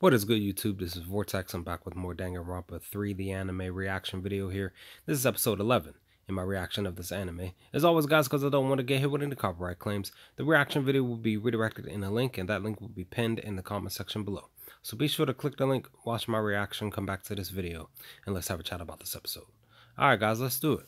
What is good, YouTube? This is Vortex. I'm back with more Danganronpa 3, the anime reaction video here. This is episode 11 in my reaction of this anime. As always, guys, because I don't want to get hit with any copyright claims, the reaction video will be redirected in a link, and that link will be pinned in the comment section below. So be sure to click the link, watch my reaction, come back to this video, and let's have a chat about this episode. Alright, guys, let's do it.